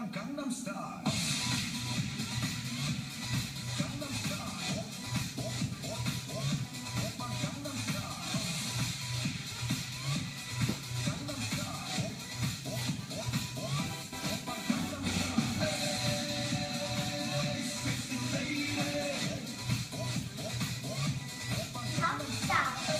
on Gangnam Style. Stop.